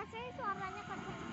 Kenapa sih suaranya kan